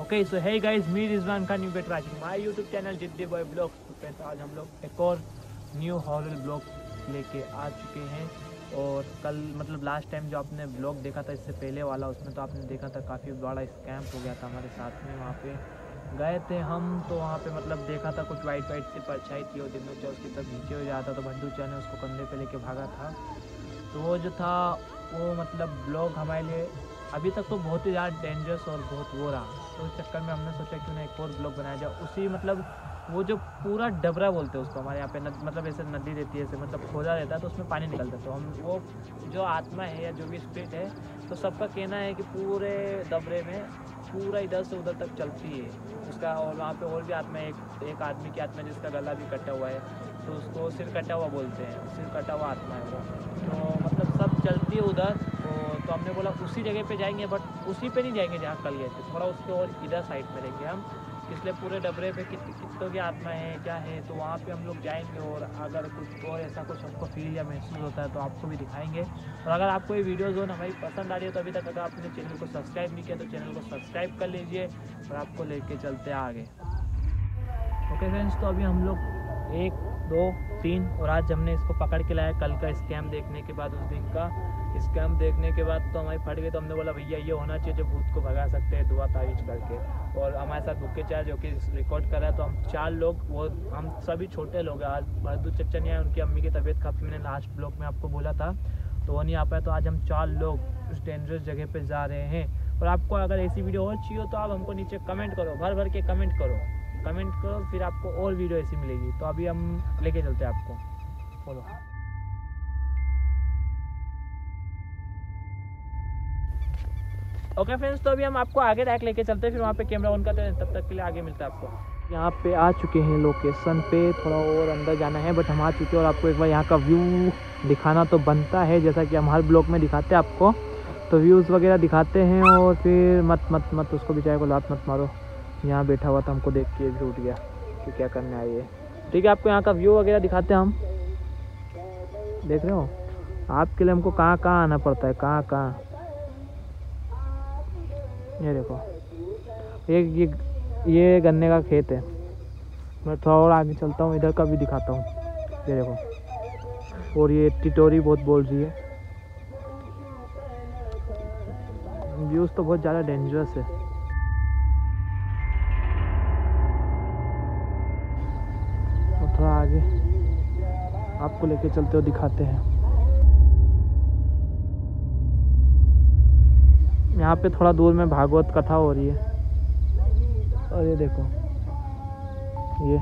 Okay so hey guys me Rizwan Khan you get watching my YouTube channel Ziddi boy vlog तो friends, आज हम लोग एक और न्यू हॉरर ब्लॉग लेके आ चुके हैं। और कल मतलब लास्ट टाइम जो आपने ब्लॉग देखा था, इससे पहले वाला, उसमें तो आपने देखा था, काफ़ी बड़ा स्कैम हो गया था हमारे साथ में वहाँ पे। गए थे हम तो वहाँ पे मतलब देखा था, कुछ वाइट वाइट सी परछाई थी और दिन में उसकी तरफ़ नीचे हो जाता तो भंडू चा ने उसको कंधे पे लेके भागा था। तो वो जो था, वो मतलब ब्लॉग हमारे लिए अभी तक तो बहुत ही ज़्यादा डेंजरस और बहुत वो रहा। तो उस चक्कर में हमने सोचा क्यों ना एक और ब्लॉग बनाया जाए। उसी मतलब वो जो पूरा डबरा बोलते हैं उसको हमारे यहाँ पे नद, मतलब ऐसे नदी रहती है ऐसे मतलब खोदा रहता है तो उसमें पानी निकलता है। तो हम वो जो आत्मा है या जो भी स्पिरिट है तो सबका कहना है कि पूरे डबरे में पूरा इधर से उधर तक चलती है। उसका और वहाँ पे और भी आत्मा एक एक आदमी की आत्मा जिसका गला भी कटा हुआ है तो उसको सिर कटा हुआ बोलते हैं सिर कटा हुआ आत्मा है वो। तो मतलब सब चलती है उधर तो, तो हमने बोला उसी जगह पे जाएँगे बट उसी पे नहीं जाएँगे जहाँ कल गए थे। थोड़ा उसके और इधर साइड में रहेंगे हम। इसलिए पूरे डबरे पे कित कितों की आत्मा है, क्या है तो वहाँ पे हम लोग जाएँगे और अगर कुछ और ऐसा कुछ हमको फील या महसूस होता है तो आपको भी दिखाएँगे। और अगर आपको ये वीडियोज़ हो हमारी पसंद आ रही है तो अभी तक अगर आपने चैनल को सब्सक्राइब नहीं किया तो चैनल को सब्सक्राइब कर लीजिए और आपको लेके चलते आगे। ओके फ्रेंड्स तो अभी हम लोग एक, दो, तीन, और आज हमने इसको पकड़ के लाया कल का स्कैम देखने के बाद, उस दिन का स्कैम देखने के बाद तो हमारी फट गई तो हमने बोला, भैया, ये होना चाहिए जो भूत को भगा सकते हैं, दुआ तावीज करके। और हमारे साथ बुक्के चार जो कि रिकॉर्ड कर रहा है तो हम चार लोग, वो, हम सभी छोटे लोग हैं। आज बहादुर चच्चा नहीं आए उनकी अम्मी की तबीयत काफ़ी, मैंने लास्ट ब्लॉग में आपको बोला था। तो वो नहीं आ पाया तो आज हम चार लोग उस डेंजरस जगह पर जा रहे हैं। और आपको अगर ऐसी वीडियो और चाहिए हो तो आप हमको नीचे कमेंट करो भर भर के कमेंट करो। कमेंट करो, फिर आपको और वीडियो ऐसी मिलेगी। तो अभी हम लेके चलते हैं आपको। बोलो ओके फ्रेंड्स तो अभी हम आपको आगे रैक लेके चलते हैं, फिर वहाँ पे कैमरा ऑन करते हैं, तब तक के लिए आगे मिलता है आपको। यहाँ पे आ चुके हैं लोकेशन पे, थोड़ा और अंदर जाना है बट हम आ चुके हैं और आपको एक बार यहाँ का व्यू दिखाना तो बनता है, जैसा कि हम हर ब्लॉग में दिखाते हैं आपको। तो व्यूज़ वगैरह दिखाते हैं और फिर मत मत मत, उसको बेचारे को लात मत मारो। यहाँ बैठा हुआ था, हमको देख के भी उठ गया कि क्या करने आई है ठीक है, आपको यहाँ का व्यू वगैरह दिखाते हैं हम। देख रहे हो? आपके लिए हमको कहाँ कहाँ आना पड़ता है? कहाँ कहाँ? ये देखो। ये ये ये गन्ने का खेत है। मैं थोड़ा और आगे चलता हूँ, इधर का भी दिखाता हूँ। ये देखो। और ये टिटोरी बहुत बोल रही है। व्यूज़ तो बहुत ज़्यादा डेंजरस है। आपको लेके चलते हो दिखाते हैं। यहाँ पे थोड़ा दूर में भागवत कथा हो रही है। और ये देखो, ये।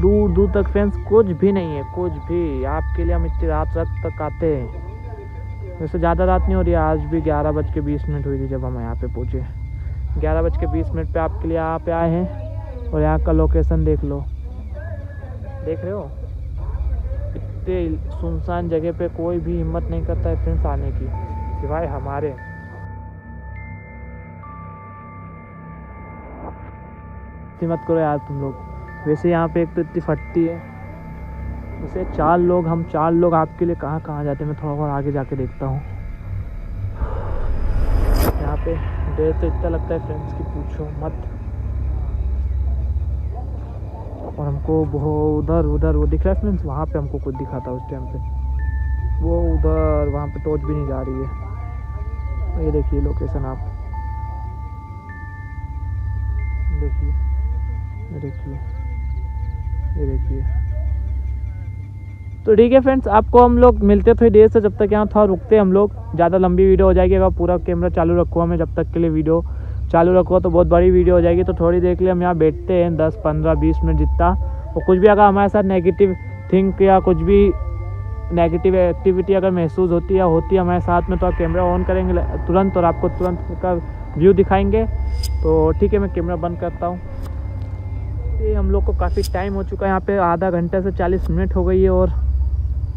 दूर दूर तक फ्रेंड्स कुछ भी नहीं है, कुछ भी। आपके लिए हम इतनी रात रात तक आते हैं। वैसे ज़्यादा रात नहीं हो रही है, आज भी ग्यारह बज के बीस मिनट हुई थी जब हम यहाँ पे पहुँचे। ग्यारह बज के बीस मिनट पे आपके लिए यहाँ पे आए हैं। और यहाँ का लोकेशन देख लो। देख रहे हो? इतने सुनसान जगह पे कोई भी हिम्मत नहीं करता है फ्रेंड्स आने की, सिवाय हमारे। मत करो यार तुम लोग। वैसे यहाँ पे एक तो इतनी फटती है। वैसे चार लोग, हम चार लोग आपके लिए कहाँ कहाँ जाते हैं, मैं थोड़ा और आगे जाके देखता हूँ। यहाँ पे डर तो इतना लगता है फ्रेंड्स की पूछो मत। और हमको वो उधर उधर वो दिख रहा है फ्रेंड्स वहाँ पे हमको कुछ दिखा था उस टाइम पे। वो उधर, वहाँ पे टॉर्च भी नहीं जा रही है। ये देखिए लोकेशन आप। देखिए, ये देखिए ये देखिए। तो ठीक है फ्रेंड्स आपको हम लोग मिलते थोड़ी देर से, जब तक यहाँ थोड़ा रुकते हम लोग। ज़्यादा लंबी वीडियो हो जाएगी, अगर पूरा कैमरा चालू रखो हमें, जब तक के लिए वीडियो चालू रखो तो बहुत बड़ी वीडियो हो जाएगी। तो थोड़ी देर के लिए हम यहाँ बैठते हैं, दस, पंद्रह, बीस मिनट जितना। और कुछ भी अगर हमारे साथ नेगेटिव थिंक या कुछ भी नेगेटिव एक्टिविटी अगर महसूस होती है होती है हमारे साथ में तो आप कैमरा ऑन करेंगे तुरंत और आपको तुरंत का व्यू दिखाएँगे। तो ठीक है, मैं कैमरा बंद करता हूँ। हम लोग को काफ़ी टाइम हो चुका है। यहाँ पे आधा घंटे से चालीस मिनट हो गई है और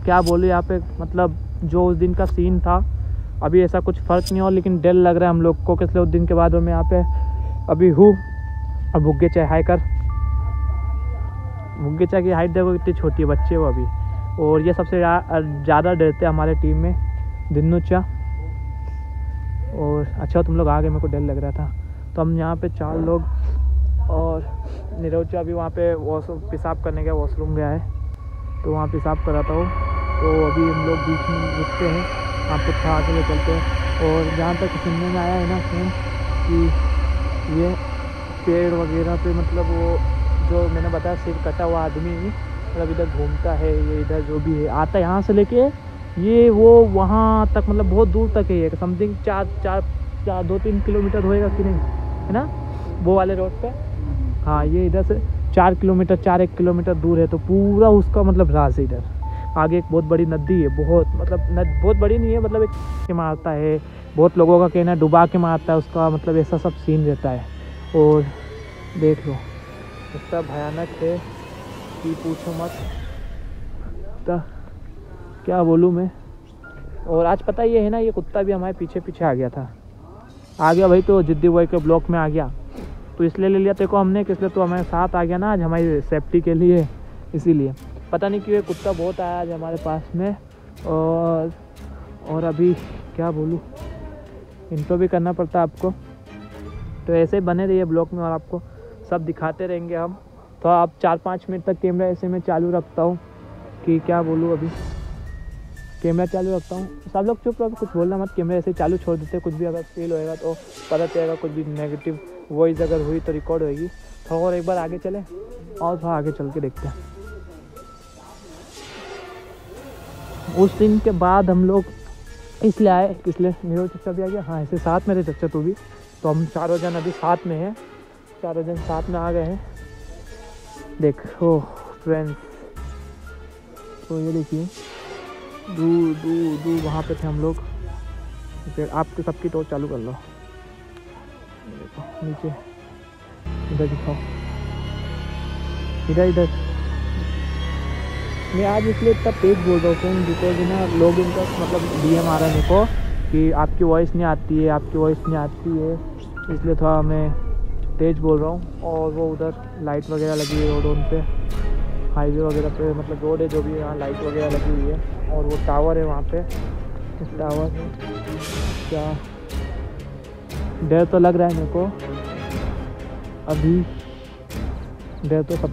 क्या बोलूँ, यहाँ पे मतलब जो उस दिन का सीन था अभी ऐसा कुछ फ़र्क नहीं हो लेकिन डर लग रहा है हम लोग को किसलिए उस दिन के बाद और मैं यहाँ पे अभी हूँ। और भुग्गे चाय हाई कर। भुग्गे चाय की हाइट देखो कितनी छोटी है, बच्चे वो अभी। और ये सबसे ज़्यादा डरते हैं हमारे टीम में, दिन्नू चा। और अच्छा तुम लोग आ गए, मेरे को डर लग रहा था। तो हम यहाँ पे चार लोग और निरोजा अभी वहाँ पे वॉशरूम पेशाब करने गया वॉशरूम गया है। तो वहाँ पेशाब कर रहा था वो तो अभी हम लोग बीच में रुकते हैं। आपको थोड़ा आगे ले चलते हैं। और जहाँ तक सुनने में आया है ना फ़ोन कि ये पेड़ वगैरह पे मतलब वो जो मैंने बताया, सिर कटा हुआ आदमी मतलब इधर घूमता है, ये इधर जो भी है, आता है यहाँ से लेके, ये वो वहाँ तक मतलब बहुत दूर तक है ये समथिंग चार चार चार, दो, तीन किलोमीटर होएगा कि नहीं, है ना? वो वाले रोड पे। हाँ ये इधर से चार किलोमीटर, चार एक किलोमीटर दूर है तो पूरा उसका मतलब राज है इधर। आगे एक बहुत बड़ी नदी है, बहुत मतलब नद, बहुत बड़ी नहीं है मतलब एक के मारता है, बहुत लोगों का कहना है डुबा के मारता है, उसका मतलब ऐसा सब सीन रहता है। और देख लो, इतना भयानक है कि पूछो मत। तो क्या बोलूँ मैं? और आज पता ये है ना, ये कुत्ता भी हमारे पीछे पीछे आ गया था। आ गया भाई तो जिद्दी बॉय के ब्लॉक में आ गया। तो इसलिए ले लिया तेरे को हमने कि इसलिए तो हमारे साथ आ गया ना आज हमारी सेफ्टी के लिए, इसीलिए। पता नहीं क्यों कुत्ता बहुत आया आज हमारे पास में और और अभी क्या बोलूँ? इंट्रो भी करना पड़ता है आपको। तो ऐसे ही बने रहिए ब्लॉग में और आपको सब दिखाते रहेंगे हम। तो आप चार पाँच मिनट तक कैमरा ऐसे में चालू रखता हूँ कि क्या बोलूँ अभी। कैमरा चालू रखता हूँ। सब लोग चुप रहो, कुछ बोलना मत। कैमरा ऐसे चालू छोड़ देते, कुछ भी अगर फील होएगा तो पता चलेगा, कुछ भी नेगेटिव वॉइस अगर हुई तो रिकॉर्ड होएगी। तो और एक बार आगे चले और थोड़ा आगे चल के देखते हैं। उस दिन के बाद हम लोग इसलिए आए, इसलिए मेरे चचा भी आ गया। हाँ ऐसे साथ में रहे चचा तू भी। तो हम चारों जन अभी साथ में हैं। चारों जन साथ में आ गए हैं। देखो फ्रेंड्स तो ये देखिए, दूर दूर दूर वहाँ पे थे हम लोग। फिर आपके सबकी टोर चालू कर लो। देखो, नीचे। इधर दिखाओ। इधर इधर। मैं आज इसलिए इतना तेज बोल रहा हूँ बिकॉज़ ना, लोग इनका मतलब डीएम आ रहा है मेरे को कि आपकी वॉइस नहीं आती है, आपकी वॉइस नहीं आती है। इसलिए थोड़ा मैं तेज बोल रहा हूँ और वो उधर लाइट वगैरह लगी है रोड उन पे। हाईवे वगैरह पे मतलब रोड है जो भी यहाँ लाइट वगैरह लगी हुई है। और वो टावर है वहाँ पे। इस टावर में क्या डर तो लग रहा है मेरे को। अभी डर तो सब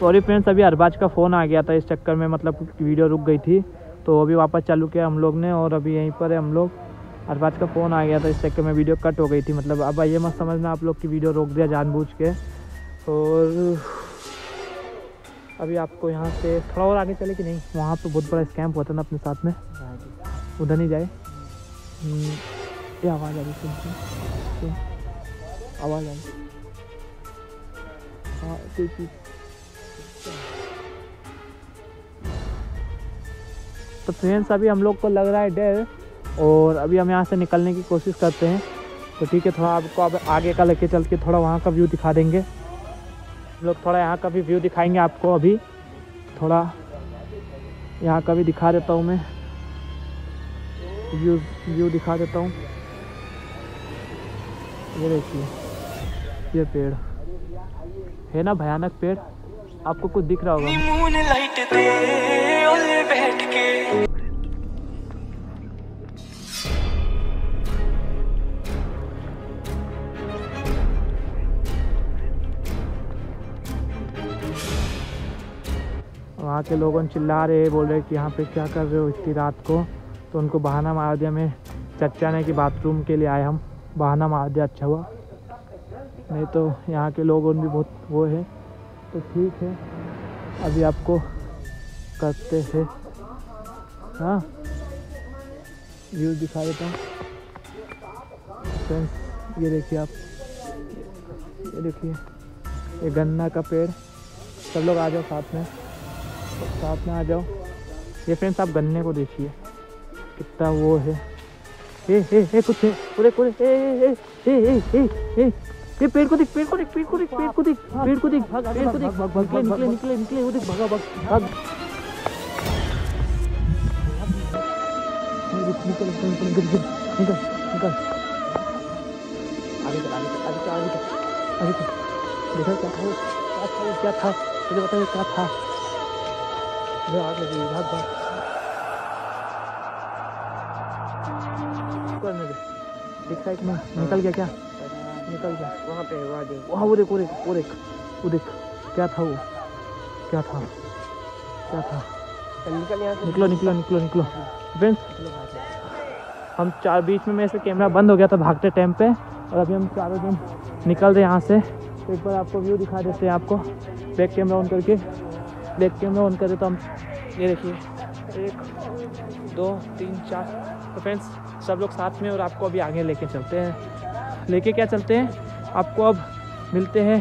सॉरी फ्रेंड्स अभी अरबाज का फ़ोन आ गया था इस चक्कर में मतलब वीडियो रुक गई थी। तो अभी वापस चालू किया हम लोग ने और अभी यहीं पर है हम लोग। अरबाज का फ़ोन आ गया था इस चक्कर में वीडियो कट हो गई थी। मतलब अब ये मत समझना आप लोग की वीडियो रोक दिया जानबूझ के। और अभी आपको यहाँ से थोड़ा और आगे चले कि नहीं? वहाँ पे बहुत बड़ा स्कैम्प होता ना अपने साथ में। उधर नहीं जाए। हम्म, आवाज़ आ रही सुन। आवाज़ आ रही। हाँ कोई चीज़। तो फ्रेंड्स, अभी हम लोग को लग रहा है डर और अभी हम यहाँ से निकलने की कोशिश करते हैं। तो ठीक है, थोड़ा आपको अब आगे का लेके चल के थोड़ा वहाँ का व्यू दिखा देंगे। हम लोग थोड़ा यहाँ का भी व्यू दिखाएँगे आपको अभी। थोड़ा यहाँ का भी दिखा देता हूँ मैं। व्यू व्यू दिखा देता हूँ। ये देखिए, ये पेड़। है ना भयानक पेड़? आपको कुछ दिख रहा होगा। वहाँ के लोगों चिल्ला रहे बोल रहे कि यहाँ पे क्या कर रहे हो इतनी रात को? तो उनको बहाना मार दिया मैं। चचा ने कि बाथरूम के लिए आए हम। बहाना मार दिया अच्छा हुआ। नहीं तो यहाँ के लोगों भी बहुत वो है। तो ठीक है। अभी आपको करते हैं। हाँ। व्यू दिखा देता हूँ फ्रेंड्स, ये देखिए आप। ये देखिए। ये गन्ना का पेड़। सब लोग आ जाओ साथ में। साथ में आ जाओ। ये फ्रेंड्स, आप गन्ने को देखिए। कितना वो है। ए ए ए, कुछ है। पूरे पूरे ए ए ए ए ए ए। ये पेड़ को देख पेड़ को देख पेड़ को देख पेड़ को देख पेड़ को देख पेड़ को देख। निकले निकले निकले निकले वो देख भागा भाग भाग निकल निकल निकल निकल निकल निकल। आगे चल आगे चल आगे चल आगे चल। आगे चल। देखा क्या था क्या था क्या था? मुझे बताइए क्या था? इधर आग लगी भाग भाग। करने दे। एक साइड में निकल गया क्या? निकल गया। वहाँ पे वहाँ देख। वहाँ वो देख वो देख वो देख वो देख। क्या था वो? क्या था? क्या था? निकल यहाँ निकलो निकलो निकलो निकलो। फ्रेंड्स। हम चार बीच में मेरे से कैमरा बंद हो गया था भागते टाइम पे। और अभी हम चारों जन निकल रहे यहाँ से। तो एक बार आपको व्यू दिखा देते हैं आपको। बैक कैमरा ऑन करके। बैक कैमरा ऑन करे तो हम ये देखिए। एक दो तीन चार। तो फ्रेंड्स सब लोग साथ में और आपको अभी आगे लेके चलते हैं। लेके क्या चलते हैं? आपको अब मिलते हैं।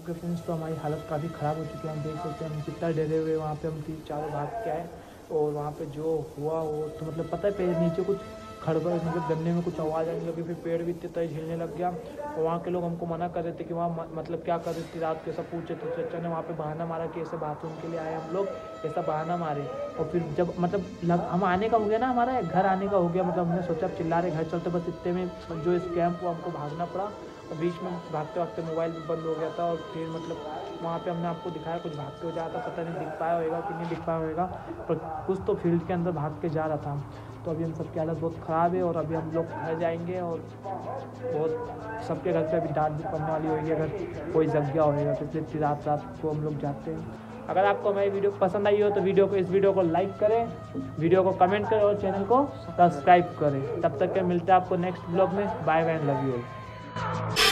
ओके फ्रेंड्स तो हमारी हालत काफ़ी ख़राब हो चुकी है। हम देख सकते हैं हम कितना डरे हुए वहाँ पे हम तीन चारों भाग के आए और वहाँ पे जो हुआ वो तो मतलब पता है पेड़ नीचे कुछ खड़बड़ मतलब गन्ने में कुछ आवाज़ आने लगी फिर पेड़ भी इतने तेज हिलने लग गया। और वहाँ के लोग हमको मना कर रहे थे कि वहाँ मतलब क्या कर रही थी रात के सब पूछे तो चचा ने वहाँ पे बहाना मारा कि ऐसे बाथरूम के लिए आए हम लोग ऐसा बहाना मारे। और फिर जब मतलब लग, हम आने का हो गया ना हमारा घर आने का हो गया मतलब हमने सोचा चिल्ला रहे घर चलते बस इतने में जो स्कैम हुआ हमको भागना पड़ा। और बीच में भागते भागते मोबाइल भी बंद हो गया था और फिर मतलब वहाँ पे हमने आपको दिखाया कुछ भागते हो जा रहा था पता नहीं दिख पाया होगा कि नहीं दिख पाया होगा। पर कुछ तो फ़ील्ड के अंदर भाग के जा रहा था। तो अभी हम सबकी हालत बहुत ख़राब है और अभी हम लोग घर जाएँगे और बहुत सबके घर पे अभी डांट भी पड़ने वाली होगी अगर कोई जग गया होगा तो इसलिए रात रात को हम लोग जाते हैं। अगर आपको हमारी वीडियो पसंद आई हो तो वीडियो को इस वीडियो को लाइक करें, वीडियो को कमेंट करें और चैनल को सब्सक्राइब करें। तब तक के मिलते हैं आपको नेक्स्ट ब्लॉग में। Bye bye love you